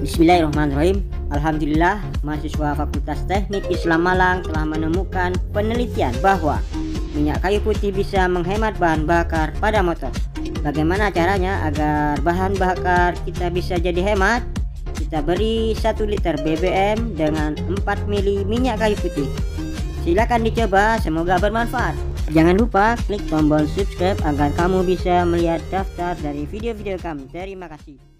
Bismillahirrahmanirrahim. Alhamdulillah mahasiswa Fakultas Teknik Islam Malang telah menemukan penelitian bahwa minyak kayu putih bisa menghemat bahan bakar pada motor. Bagaimana caranya agar bahan bakar kita bisa jadi hemat? Kita beri 1 liter BBM dengan 4 mili minyak kayu putih. Silakan dicoba, semoga bermanfaat. Jangan lupa klik tombol subscribe agar kamu bisa melihat daftar dari video-video kami. Terima kasih.